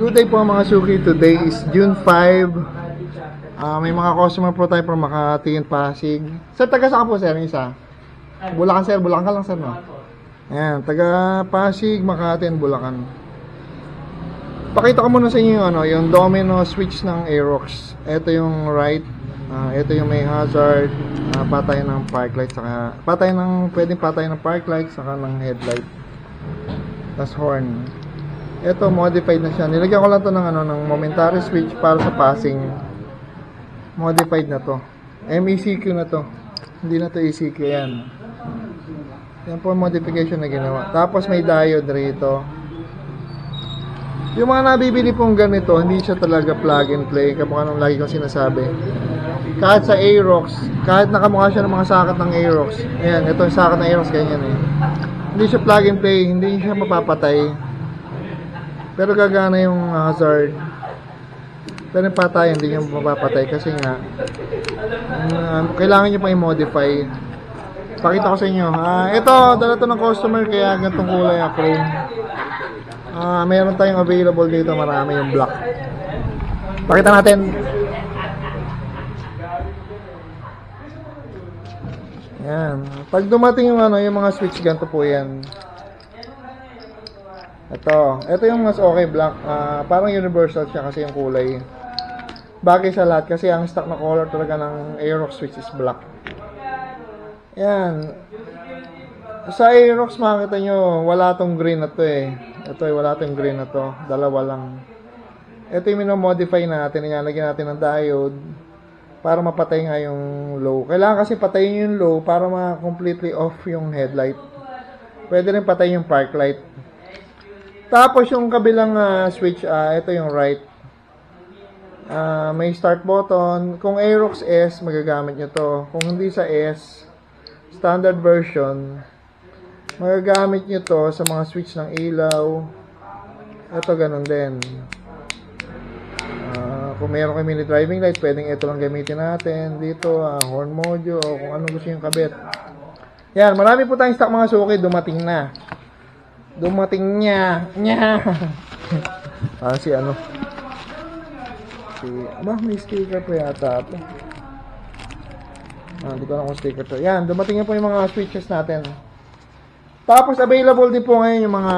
Good day po mga suki. Today is June 5. Ah, may mga customer po tayo from Makati and Pasig. Sir, taga saan po sir? Isa? Bulacan sir, Bulacan ka lang sir no? Ayan, taga Pasig, Makati and Bulacan. Pakita ko muna sa inyo yung, ano, yung domino switch ng Aerox. Ito yung right. Ah, ito yung may hazard. Ah, patay ng park light. Saka, patay ng, pwedeng patay ng park light. Saka ng headlight. Tapos horn. Ito, modified na siya. Nilagyan ko lang to ng, ano, ng momentary switch para sa passing. Modified na to. MECQ na to. Hindi na to ECQ yan. Yan po modification na ginawa. Tapos may diode rito. Yung mga nabibili pong ganito, hindi siya talaga plug and play. Kapag anong lagi kong sinasabi. Kahit sa Aerox, kahit nakamukha siya ng mga sakat ng Aerox. Ayan, ito yung sakat ng Aerox, ganyan eh. Hindi siya plug and play, hindi siya mapapatay. Pero gagana yung hazard. Pero yung patay, hindi niya mapapatay kasi nga, um, kailangan niyo pang i-modify. Pakita ko sa inyo. Ah, ito, dala to ng customer kaya ganitong kulay approve. Ah, meron tayong available dito, marami yung black. Pakita natin. Yan. Pag dumating yung ano, yung mga switch ganito po yan. Ito. Ito yung mas okay black. Ah, parang universal siya kasi yung kulay. Bagay sa lahat kasi ang stock na color talaga ng Aerox switch is black. Yan. Sa Aerox makikita nyo, wala tong green na to eh. Ito eh, wala tong green na to. Dalawa lang. Ito yung minomodify natin. Ilalagyan natin ng diode para mapatay nga yung low. Kailangan kasi patayin yung low para ma-completely off yung headlight. Pwede rin patayin yung park light. Tapos yung kabilang ah, switch, ah, ito yung right. Ah, may start button. Kung Aerox S, magagamit nyo to. Kung hindi sa S, standard version, magagamit nyo to sa mga switch ng ilaw. Ito ganun din. Ah, kung meron kayo mini driving light, pwedeng ito lang gamitin natin. Dito, ah, horn module, o kung anong gusto yung kabit. Yan, marami po tayong stock mga suki, dumating na. Dumating niya. Niya. ah, si ano. Si, aba, may sticker pa yata ito. Ah, hindi ko alam kung sticker to. Yan, dumating na po yung mga switches natin. Tapos, available din po ngayon yung mga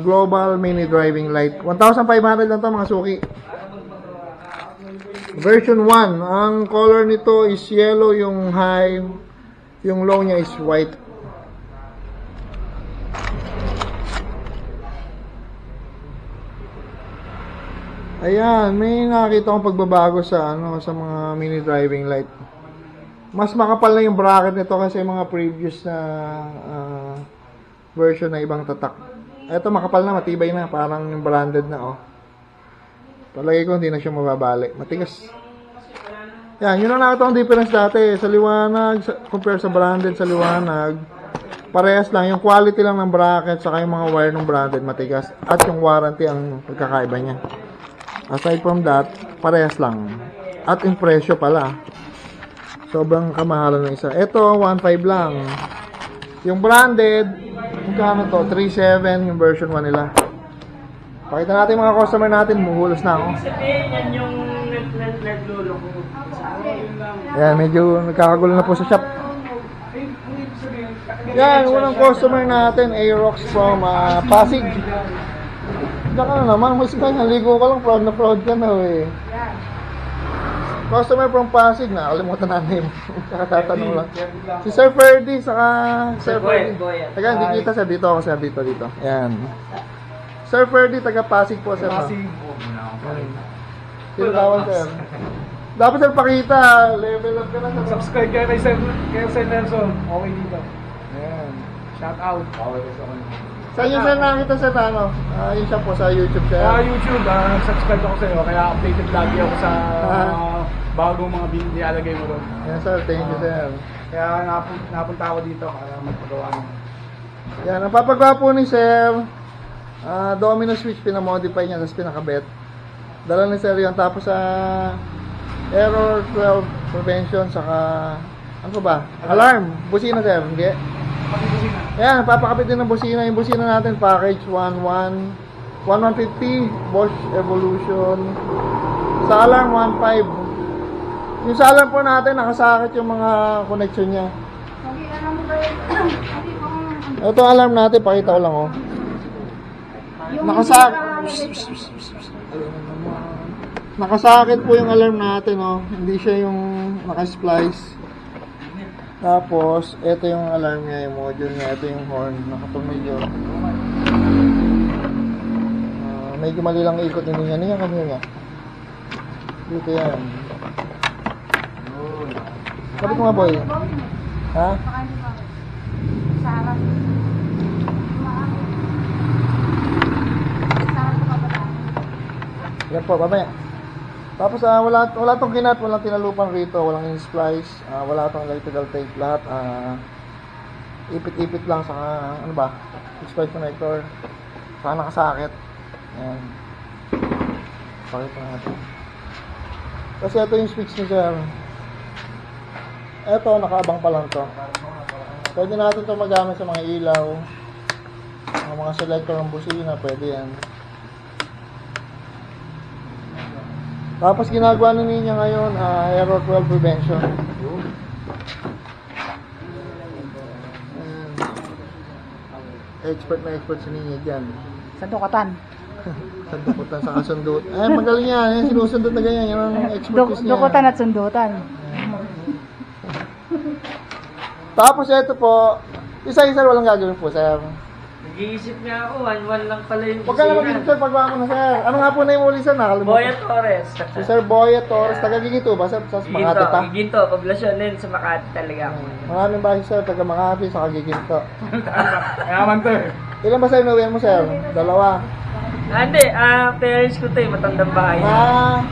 global mini driving light. 1,500 lang to mga suki. Version 1. Ang color nito is yellow, yung high, yung low niya is white. Ayan, may nakita akong pagbabago sa ano sa mga mini driving light. Mas makapal na yung bracket nito kasi yung mga previous na ah, version na ibang tatak. Ito makapal na, matibay na, parang yung branded na oh. Palagay ko hindi na siya mababali. Matigas. Yan, yun ang nakita kong difference dati. Sa liwanag, sa, compare sa branded sa liwanag, parehas lang. Yung quality lang ng bracket, saka yung mga wire ng branded, matigas. At yung warranty ang pagkakaiba niya. Aside from that, parehas lang. At yung presyo pala. Sobrang kamahalan ng isa. Ito, 1.5 lang. Yung branded, magkano to? 3.7 yung version 1 nila. Pakita natin mga customer natin. Muhulos na ako. Sabihin yan yung nag- nag- nagluloko sa akin. Yan, medyo nagkakagulo na po sa shop. Yan, unang customer natin, Aerox from ah, Pasig. Diyan ka na naman, mas ka, naligo ka lang, proud na proud ka na eh. Customer from Pasig, nakalimutan natin. Nakatatanong lang. Si Sir Ferdy, saka Sir Ferdy. Teka, hindi kita sir, dito ako sir, dito, dito. Yan. Sir Ferdy, taga Pasig po sir. Yan. Sino tawag sir? Dapat sir pakita, level up ka na. Subscribe kayo kay Sir Nelson. Okay dito. Shout out. Sa inyo sir nakita sir na ano? Ah, yun siya po sa YouTube siya. Sa YouTube, ah, subscribe ako sa iyo. Kaya updated lagi ako sa Ah. uh, bagong mga bin nilalagay mo doon. Yan sir, thank you sir. Kaya napun- napunta ako dito para magpagawa ng Yan, ang papagawa po ni sir, ah, domino switch pinamodify niya, tapos pinakabit. Dala ni sir yun, tapos sa error 12 prevention, saka, ano pa ba? Alarm, busina sir, hindi? Ayan, papakapit din ng busina. Yung busina natin, package 1-1. 1150 Bosch Evolution. Sa alarm 15. Yung sa alarm po natin, nakasakit yung mga connection niya. Ko Ito alarm natin, pakita ko lang oh. Nakasak- Nakasakit po yung alarm natin, oh. Hindi siya yung nakasplice. Tapos, ito yung alarm niya, yung module niya. Ito yung horn. Nakatunog yun. Ah, medyo mali lang ikot din niya. Niya kami nga. Dito yan. Kapit mo nga, boy. Ha? Sa harap. Yan po, mamaya. Tapos ah, wala wala tong kinat, walang tinalupan rito, walang in-splice, ah, wala tong electrical tape lahat. ah, ipit-ipit lang sa ano ba? Splice connector. Saka nakasakit. Ayan. Pakita natin. Kasi ito yung switch ni sir. Ito, nakaabang pa lang to. Pwede natin to magamit sa mga ilaw. Mga selector ng busina, pwede yan. Tapos ginagawa na niya ngayon, ah, error 12 prevention. Expert na expert sa ninyo dyan. Sa dukatan. Sa kasundot. Eh, magaling yan. Yan, sinusundot na ganyan. Yan ang expertise niya. Dukatan at sundutan. Tapos ito po, isa-isa walang gagawin po, sir. Nag-iisip nga ako, one-one lang pala yung Huwag ka na mag sir, pagbawa mo na, sir. Ano nga po na yung uli, sir? Boya Nakalimutan. Torres. Si Sir Boya Torres, taga Gigito ba, sir? Sa Makati pa. Giginto, poblasyon din sa Makati talaga ako. Maraming bahay, sir, taga Makati, sa Giginto. Mayaman to eh. Ilan ba sir inuwihan mo, sir? Dalawa. Ah, hindi, ah, parents ko to eh, matandang bahay. Ah,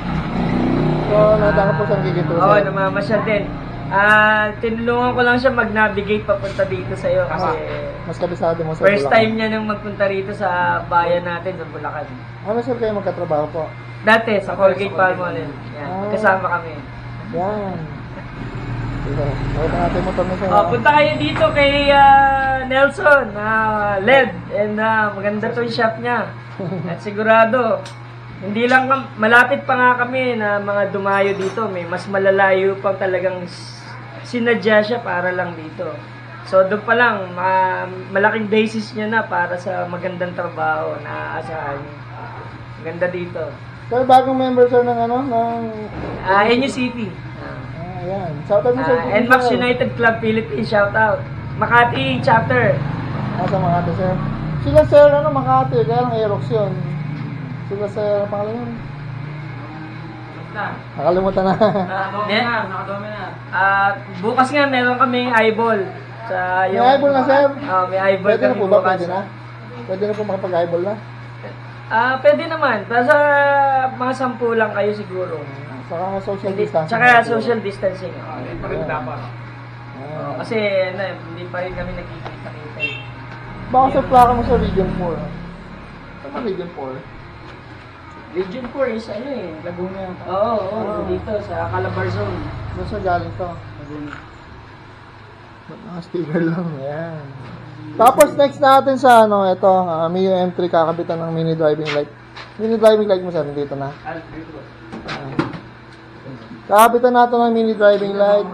so, nadaan po sa Giginto, Oo, sir. namamasyal din. Ah, tinulungan ko lang siya mag-navigate papunta dito sa iyo kasi Mas kabisado mo, sir. first Bulacan. time niya nang magpunta rito sa bayan natin sa Bulacan. Ano, sir, kayo magkatrabaho po? Dati sa Colgate Palmolive. Yan, Ah. kasama kami. Yan. Sige, pakita natin mo mo, sir. Oh, punta kayo dito kay ah, Nelson, ah, LED, and ah, maganda to yung shop niya. At sigurado, hindi lang kam- malapit pa nga kami na mga dumayo dito, may mas malalayo pa talagang sinadya siya para lang dito. So doon pa lang, ma- malaking basis niya na para sa magandang trabaho na aasahan niyo. Maganda dito. Sir, bagong member, sir, ng ano, ng... Ah, NUCP. Ah, yan. Shout out mo, sir. Ah, NMAX United Club Philippines, shout out. Makati chapter. Ah, sa Makati, sir. Sila, sir, ano, Makati, kaya lang Aerox yun. Sila, sir, pangalan yun. Nakalimutan na. Nakadome na, nakadome na. Ah, bukas nga meron kaming eyeball. Sa May eyeball na, sir? Ah, may eyeball Pwede na kami po ba? Pwede na? Pwede na po makapag-eyeball na? Ah, pwede naman. Basta mga sampu lang kayo siguro. Saka nga social Hindi, distancing. tsaka social distancing. Pagod dapat. Ah. Kasi ano, hindi pa rin kami nagkikita-kita. eh. Baka sa plaka mo sa Region 4. Saan ka Region 4? Region 4 is ano eh. Laguna. Oo, oo, Ah. dito sa Calabar Zone. Saan sa galing to? Ba't mga sticker lang? Yan. Tapos next natin sa ano, ito, uh, Mio M3 kakabitan ng mini driving light. Mini driving light mo sir, dito na. Ayan. Kakabitan natin ng mini driving light.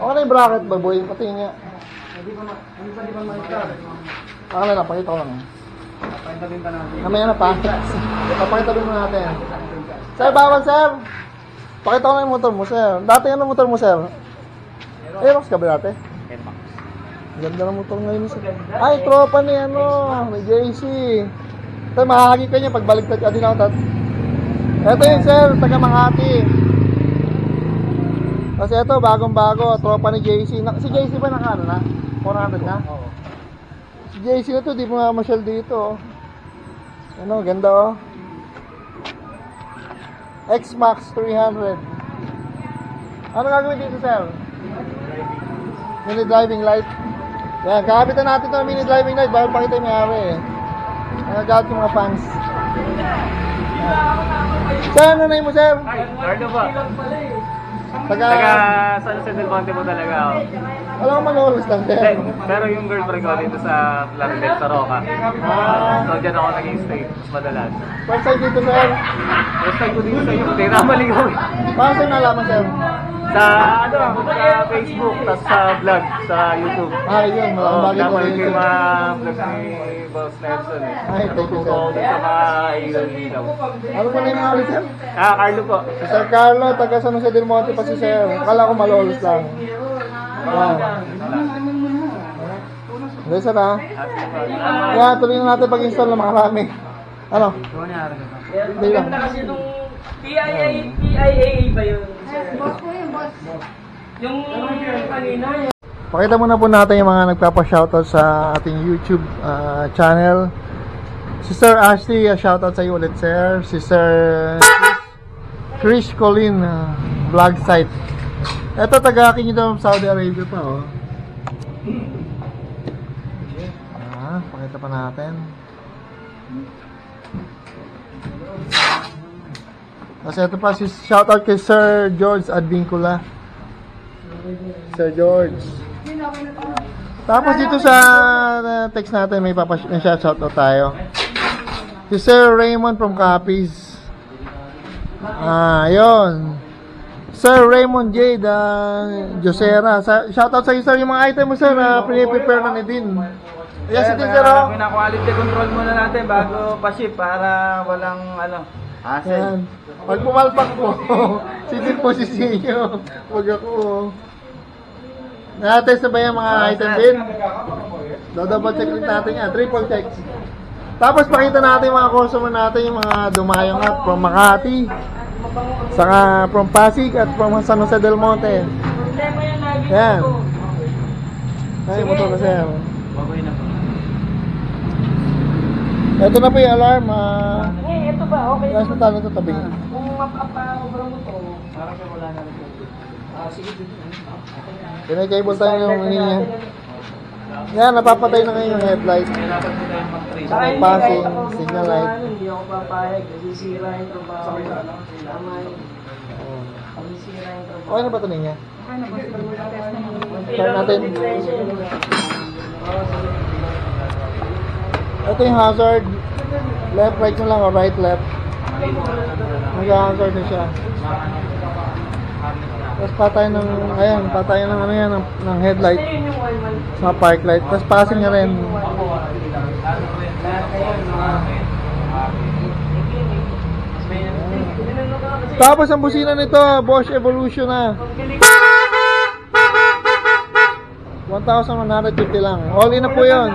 Okay na yung bracket ba, boy? Pati niya. Okay na lang, pakita ko lang. Pahintatin pa natin. Mamaya na pa. Papakita mo natin. Sir, bawal sir. Pakita ko na yung motor mo, sir. Dati ano motor mo, sir? Aerox ka ba dati? Ganda ng motor ngayon, sir. Ay, tropa ni ano, ni JC. Sir, makakagit ka niya pag baliktad ka din ako. Tat. Ito yun, sir, taga Makati. Kasi ito, bagong-bago, tropa ni JC. Na, si JC ba naka ano na? 400 na? Oo. Si JC na to, di mo nga masyal dito. Oh. Ano, ganda oh. X-Max 300. Ano gagawin dito, sir? Mini driving light. Yan, kakabitan natin ito ng mini driving light. Bawal pakita yung may-ari eh. Nagagat yung mga fans. Sir, ano na mo, sir? Ay, Ricardo ba? Taga... San Jose del Monte po talaga ako. Alam ko malolos lang, sir. Hindi, pero yung girlfriend ko dito sa Claridel, sa Roca. Ah. So dyan ako naging stay, mas madalas. First time dito, sir. First time ko dito sa iyo, hindi na maligaw eh. Paano sir nalaman, sir? Sa ano, sa Facebook, tapos sa vlog, sa YouTube. Ah, yun. Maraming bagay ko rin. yung mga vlog ni Boss Nelson eh. Ay, thank you, ako sir. sa mga ilaw-ilaw. Ano po na yung mga ulit, sir? Ah, Carlo po. Si Sir Carlo, taga San Jose del Monte pa si Sir. Kala ko malolos lang. Wow. Hindi, sir, ha? Kaya tuloy na natin pag-install ng makarami. Ano? Hindi lang. Kasi nung PIA, PIA ba yun? Boss ko yun, boss. Yung kanina, yung Pakita muna po natin yung mga nagpapa-shoutout sa ating YouTube ah, channel. Si Sir Ashley, ah, shoutout sa iyo ulit, sir. Si Sir Chris Colin, ah, vlog site. Ito, taga Kingdom Saudi Arabia pa, oh. Ah, pakita pa natin. Tapos ito pa, si shoutout kay Sir George Advincula. Sir George. Tapos dito sa text natin may papa may shoutout tayo. Si Sir Raymond from Capiz. Ah, yun. Sir Raymond J. Da Josera. Sa, shoutout sa iyo sir yung mga item mo sir na prepare na ni Din. Yes, ito sir. oh. Pina-quality control muna natin bago pa-ship para walang ano, hassle. Yan. Pag pumalpak po, si Din po si Sinyo. Huwag ako. oh. Natin sa ba yung mga item din? Double check rin natin yan. Triple check. Tapos pakita natin yung mga customer natin, yung mga dumayong at from Makati, saka from Pasig at from San Jose del Monte. problema yan lagi. Yan. dito. Ay, motor na sir. Bagoy na po. Ito na po yung alarm. ah. Eh, ito ba? Okay. Last na tayo ito tabi. Kung mapa-over mo to, Parang siya wala na rin ah, sige. Pinay-cable tayo yung niya. Yan, napapatay na ngayon yung headlight. Saka hindi passing, signal light. ano, Hindi ako papayag kasi sira yung trabaho. Tama yun. Oh. Kasi sira yung trabaho. Okay na ba ito niya? Okay na, naman. Start natin. Ito yung hazard. Left, right mo lang o right, left. Nag-hazard na siya. Tapos patay ng, ayan, patay ng ano yan, ng, ng headlight. Sa park light. Tapos passing niya rin. Mga- Tapos ang busina nito, Bosch Evolution na. bili 1,150 lang. All in na po yun.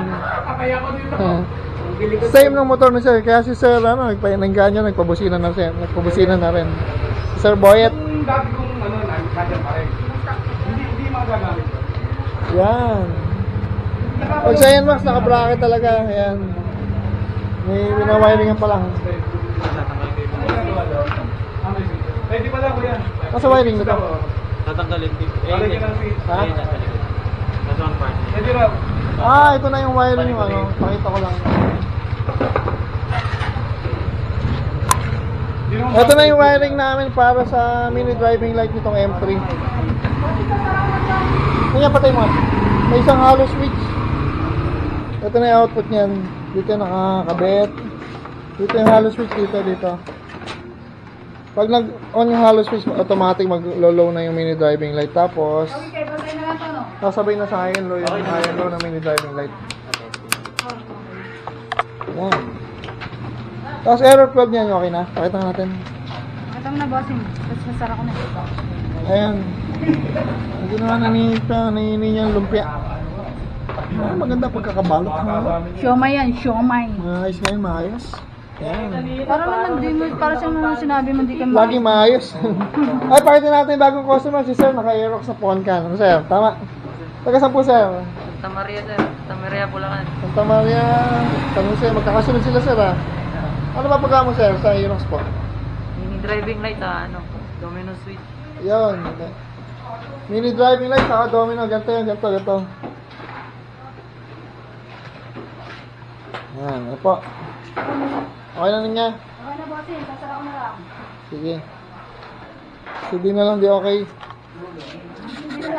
Same ng motor ni Sir. Kaya si Sir, ano, nagpainanggan niya, nagpabusina na siya. Nagpabusina na rin. Sir Boyet. Yung dati kong ano, nagkadyan pa rin. Hindi, hindi magagamit. Yan. Pag sa yan, Max, naka-bracket talaga. Ayan. May winawiringan pa lang. Pwede pala ko yan. Nasa wiring nito. Tatanggalin din. Eh. Ha? That's one part. Pwede raw. Ah, ito na yung wiring yung ano. Pakita ko lang. Ito na yung wiring namin para sa mini driving light nitong M3. Kanya patay mo. May isang hollow switch. Ito na yung output niyan. Dito nakakabit. Dito yung hollow switch dito dito. Pag nag-on yung hollow switch, automatic mag-low na yung mini driving light. Tapos, Okay, patay na lang to, no? sasabay na sa high and low yung high and low na mini driving light. Yan. Tapos error 12 niyan, okay na. Pakita natin. Ito na, bossing. Tapos masara ko na. Ayan. Ang ginawa na ni pa, nanini niyang lumpia. Ah, maganda pagkakabalot ha. Siomay yan, siomay. Maayos ngayon, maayos. Yan. Para naman, di mo, para sa mga sinabi mo, di ka Laging maayos. Ay, pakita natin yung bagong customer. Si Sir, naka-aerox sa Poncan. Ano, Sir? Tama. Taga saan po, Sir? Santa Maria, sir. Santa Maria, Bulacan. Santa Maria, San Jose. Magkakasunod sila, Sir, ha? Ano ba pagka mo, Sir, sa aerox po? Mini driving light, ah, ano, domino switch. Yun. Mini driving light, saka domino. Ganito yan, ganito, ganito. Yan, ano po. Okay na niya. Okay na, bossing. Sasara ko na lang. Sige. Sige na lang, di okay. Hindi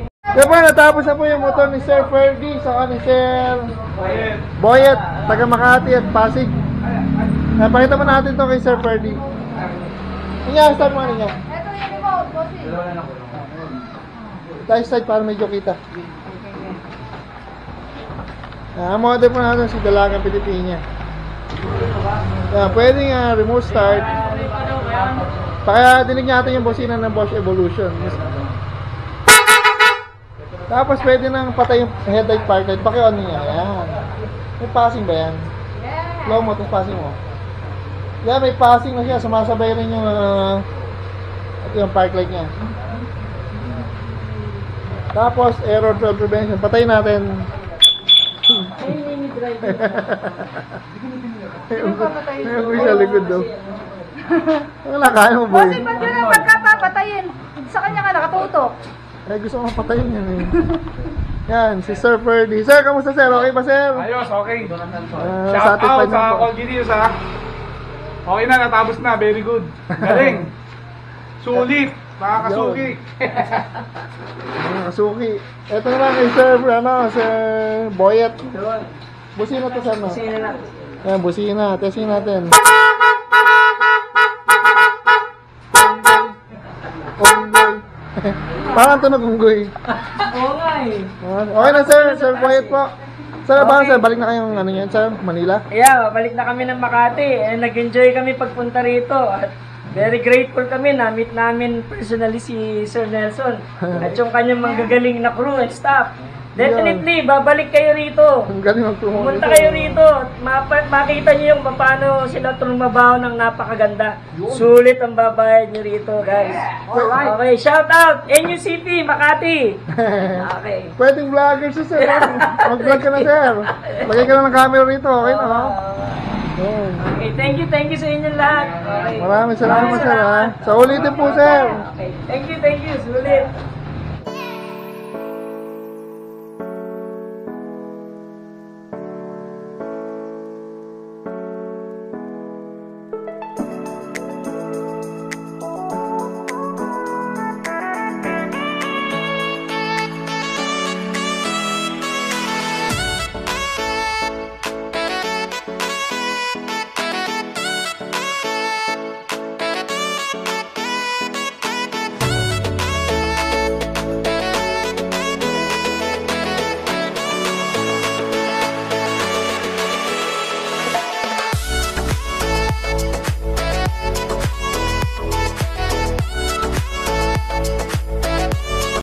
na Kaya po, natapos na po yung motor ni Sir Ferdy sa ni Sir Boyet, taga Makati at Pasig. Napakita mo natin to kay Sir Ferdy. Niya, start mo ano niya. Ito yung remote, bossing. Tayo side para medyo kita. Ah, model po natin si Dalagang Pilipinya. Yeah, pwedeng ah, remote start. Kaya dinig natin yung bosina ng Bosch Evolution. Tapos pwede nang patay yung headlight park light. Paki-on niya. Ayan. May passing ba yan? Slow mo, tapos passing mo. Yeah, may passing na siya. Sumasabay rin yung ito yung park light niya. Tapos, error trail prevention. Patay natin. May unggoy may unggoy sa likod daw. Wala, kaya mo boy. Bossing, ba't yun ang pagkapapatayin? Sa kanya ka nakatutok. Eh, gusto ko patayin yan eh. Yan, si Sir Ferdy. Sir, kamusta sir? Okay ba sir? Ayos, okay. Uh, Shout out na sa. Call Genius ha. Okay na, natapos na. Very good. Galing. Sulit. Nakakasuki. Mga kasuki. Ito naman kay Sir, ano, Sir Boyet. Busina to sir, no? Sino na? Yan, busina. Testing natin. Parang tunog unggoy. Oo nga eh. Okay na sir, Sir Boyet po. Sir, ba sir, balik na kayong ano yan, sir, Manila? Yeah, balik na kami ng Makati. And nag-enjoy kami pagpunta rito. At very grateful kami. Na-meet namin personally si Sir Nelson. At yung kanyang manggagaling na crew and staff. Definitely, babalik kayo rito. Ang galing magtungo Pumunta kayo rito. Mapa- makita niyo yung paano sila trumabaho ng napakaganda. Sulit ang babayad niyo rito, guys. Okay, shout out! NUCP, Makati! Okay. Pwedeng vlogger si sir. Mag-vlog ka na sir. Lagay ka na ng camera rito, okay na ha? Yan. Okay, thank you, thank you sa inyo lahat. Okay. Maraming salamat sir ha. Sa ulitin po sir. Okay, thank you, thank you. Sulit.